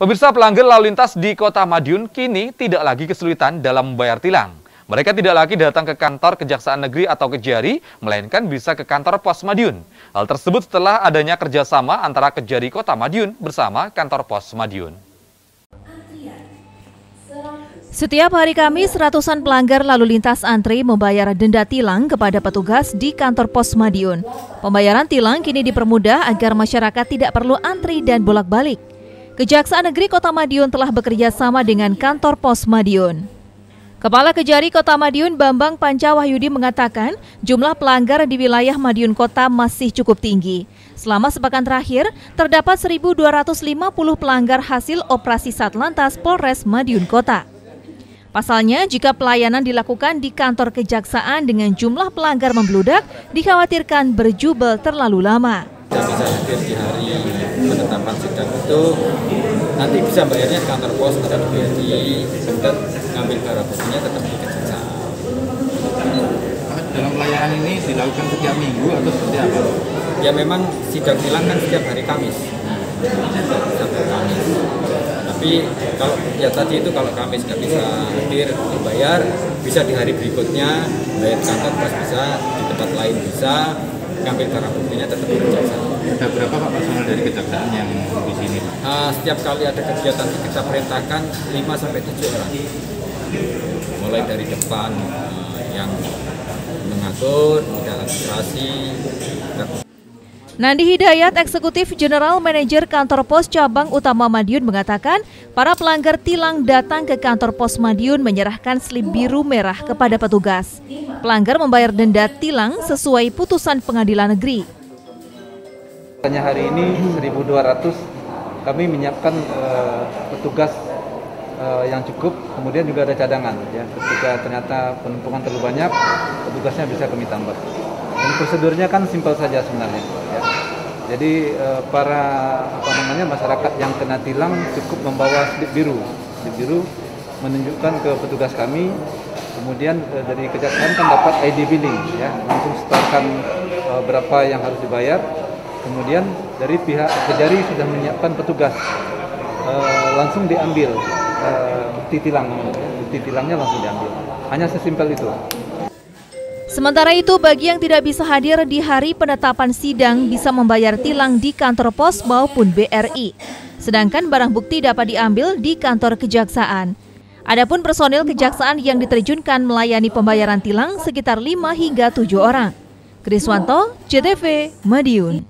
Pemirsa pelanggar lalu lintas di kota Madiun kini tidak lagi kesulitan dalam membayar tilang. Mereka tidak lagi datang ke kantor Kejaksaan Negeri atau Kejari, melainkan bisa ke kantor Pos Madiun. Hal tersebut setelah adanya kerjasama antara Kejari Kota Madiun bersama kantor Pos Madiun. Setiap hari Kamis, ratusan pelanggar lalu lintas antri membayar denda tilang kepada petugas di kantor Pos Madiun. Pembayaran tilang kini dipermudah agar masyarakat tidak perlu antri dan bolak-balik. Kejaksaan Negeri Kota Madiun telah bekerja sama dengan kantor Pos Madiun. Kepala Kejari Kota Madiun Bambang Pancawahyudi mengatakan jumlah pelanggar di wilayah Madiun Kota masih cukup tinggi. Selama sepekan terakhir, terdapat 1.250 pelanggar hasil operasi Satlantas Polres Madiun Kota. Pasalnya, jika pelayanan dilakukan di kantor kejaksaan dengan jumlah pelanggar membludak, dikhawatirkan berjubel terlalu lama. Bisa hadir di hari penetapan sidang itu nanti bisa bayarnya kantor pos atau di BRI dan ngambil barang buktinya tetap di kejaksaan. Dalam pelayanan ini dilakukan setiap minggu atau seperti apa? Ya memang sidang tilang kan setiap hari Kamis. Setiap hari Kamis. Tapi kalau ya tadi itu kalau Kamis nggak bisa hadir dibayar, bisa di hari berikutnya bayar kantor pas bisa di tempat lain bisa ngambil barang buktinya tetap kejaksaan. Ada berapa Pak personel dari kejaksaan yang di sini Pak? Uh, setiap kali ada kegiatan kita perintahkan 5 sampai 7 orang. Mulai dari depan uh, yang mengatur, kemudian administrasi. Nandi Hidayat, Eksekutif General Manager Kantor Pos Cabang Utama Madiun mengatakan, para pelanggar tilang datang ke kantor Pos Madiun menyerahkan slip biru merah kepada petugas. Pelanggar membayar denda tilang sesuai putusan pengadilan negeri. Hanya hari ini 1.200 kami menyiapkan uh, petugas uh, yang cukup, kemudian juga ada cadangan. Ya, ketika ternyata penumpukan terlalu banyak, petugasnya bisa kami tambah. Dan prosedurnya kan simpel saja sebenarnya. Ya. Jadi uh, para apa namanya masyarakat yang kena tilang cukup membawa slip biru, slip biru menunjukkan ke petugas kami. Kemudian uh, dari kejaksaan kan dapat ID billing, ya langsung setorkan uh, berapa yang harus dibayar Kemudian dari pihak Kejari sudah menyiapkan petugas langsung diambil bukti tilang, bukti tilangnya langsung diambil. Hanya sesimpel itu. Sementara itu, bagi yang tidak bisa hadir di hari penetapan sidang bisa membayar tilang di kantor pos maupun BRI. Sedangkan barang bukti dapat diambil di kantor kejaksaan. Adapun personil kejaksaan yang diterjunkan melayani pembayaran tilang sekitar 5 hingga 7 orang. Kriswanto, CTV, Madiun.